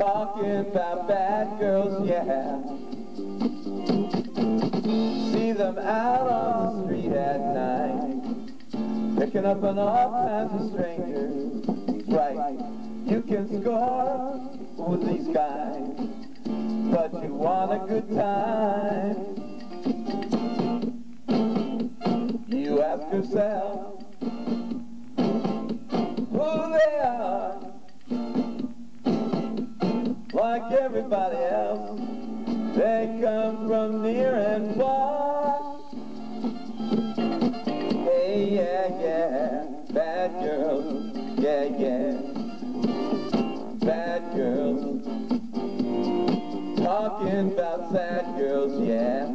talking about bad girls, yeah. See them out on the street at night, picking up on all kinds of strangers. Right, you can score with these guys, but you want a good time. You ask yourself who they are, like everybody else. They come from near and far. Hey, yeah, yeah, bad girls, yeah, yeah, bad girls. Talking about sad girls, yeah,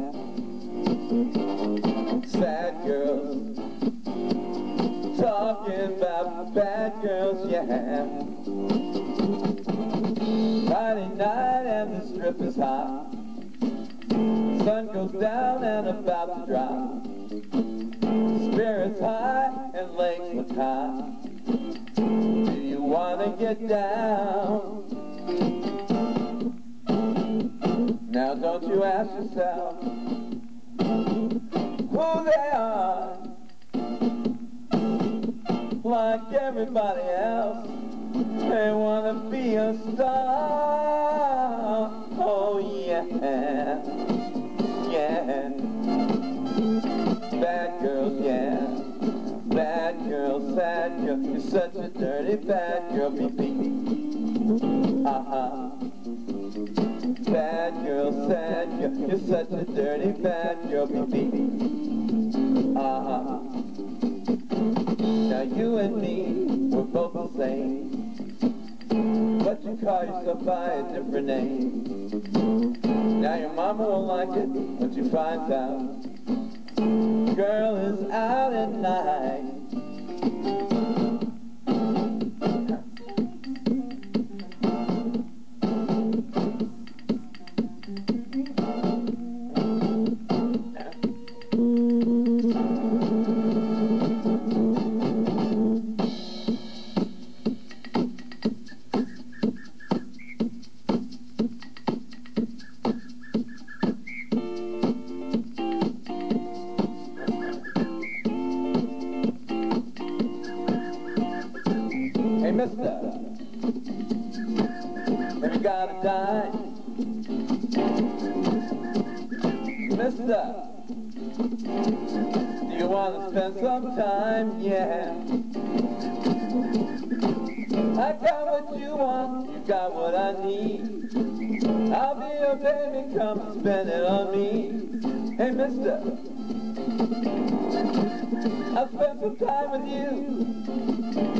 sad girls. Talking about bad girls, yeah. Friday night and the strip is hot. Sun goes down and about to drop. Spirits high and legs look high. Do you wanna get down? Now don't you ask yourself who they are? Like everybody else, they wanna be a star. Oh yeah, yeah. Bad girls, yeah. Bad girl, sad girl, you're such a dirty bad girl, beep beep. Uh-huh. Bad girl, sad girl, you're such a dirty bad girl, beep beep. Uh-huh. Now you and me, we're both the same. But you call yourself by a different name. Now your mama won't like it when she finds out. Girl is out at night. Mister, have you got a dime? Mister, do you want to spend some time? Yeah. I got what you want, you got what I need. I'll be your baby, come spend it on me. Hey, mister, I'll spend some time with you.